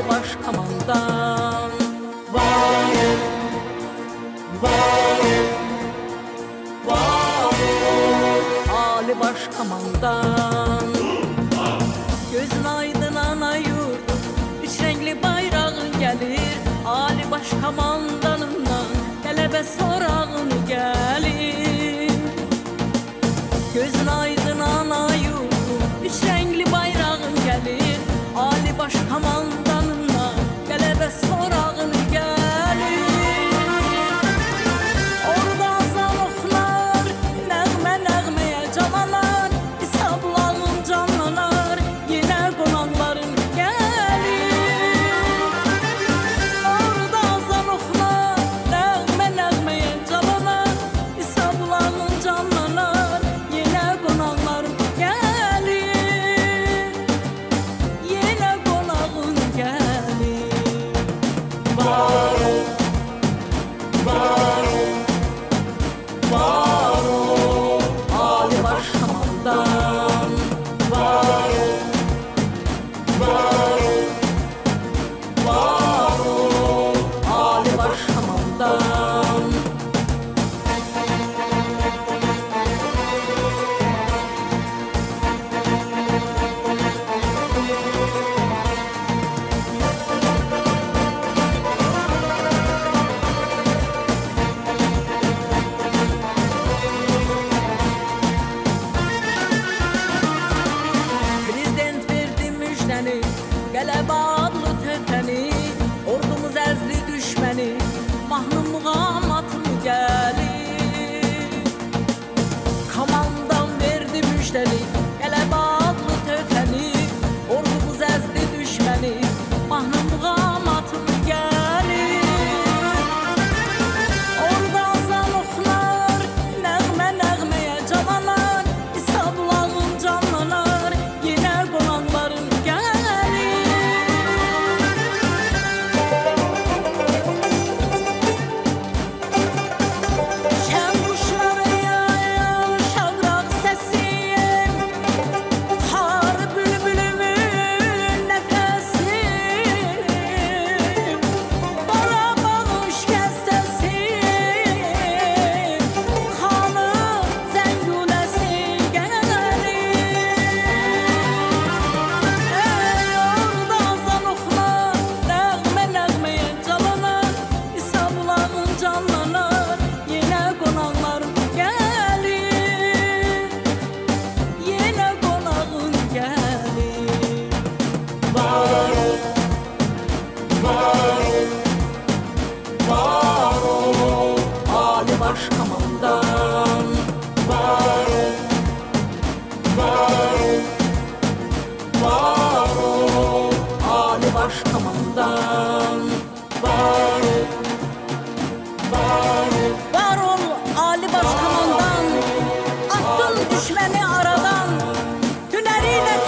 haydi baş kamandan. Varım, varım, Ali başkamandan Gözün aydın ana yurdu Üç renkli bayrağın gelir. Ali baş kamandanından Gelebe sorağın gelir. Gözün aydın aşk amandan Var ol, var ol, var ol. Alem aşk amandan Var ol, var ol. Var ol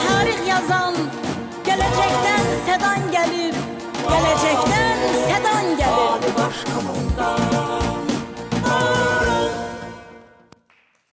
tarih yazan. Gelecekten sedan gelir. Gelecekten